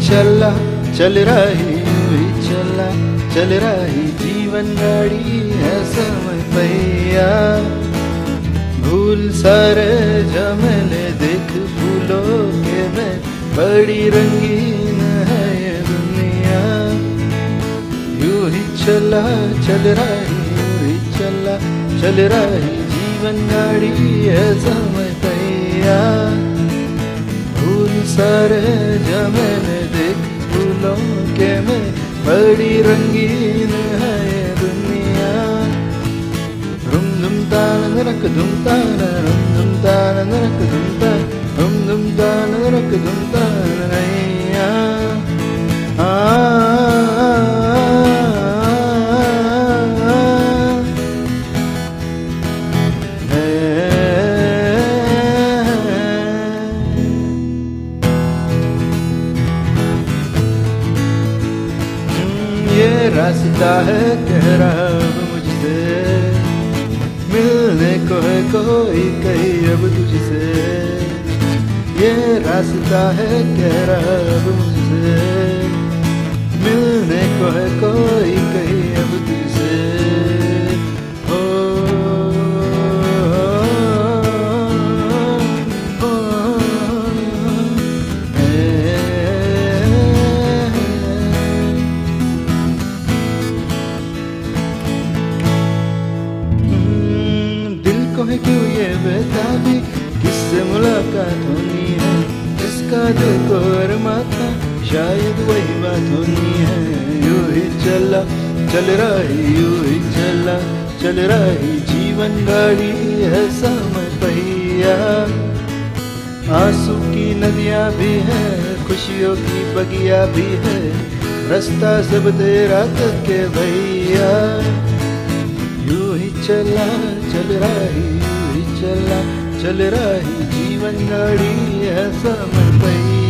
चला, चल रही यूँ ही चला, चल रही जीवन गाड़ी है समय पैया भूल सारे जमले देख फूलों के में, बड़ी रंगीन है दुनिया। यूँ ही चला, चल रही यूँ ही चला, चल रही जीवन गाड़ी है समय पैया फूल सारे में बड़ी रंगीन है ये दुनिया रुम दुम तान नरक दुम तान रुम दुम तान नरक दुम तान रुम दुम तान नरक दुम तान नैया रास्ता है कह रहा मुझसे। मिलने को है कोई कही अब तुझसे। ये रास्ता है कह रहा मुझसे। मिलने को है कोई कहीं क्यों ये बेताबी किससे मुलाकात होनी है? किसका दिल को था? शायद वही बात होनी है। यूँ ही चला, चल रही, यूँ ही चला, चल रही जीवन गाड़ी है समय पहिया। आँसू की नदियाँ भी है, खुशियों की बगिया भी है, रास्ता सब तेरा तक के भैया। यूँ ही चला, चल रही चला चल रही जीवन गाड़ी है समय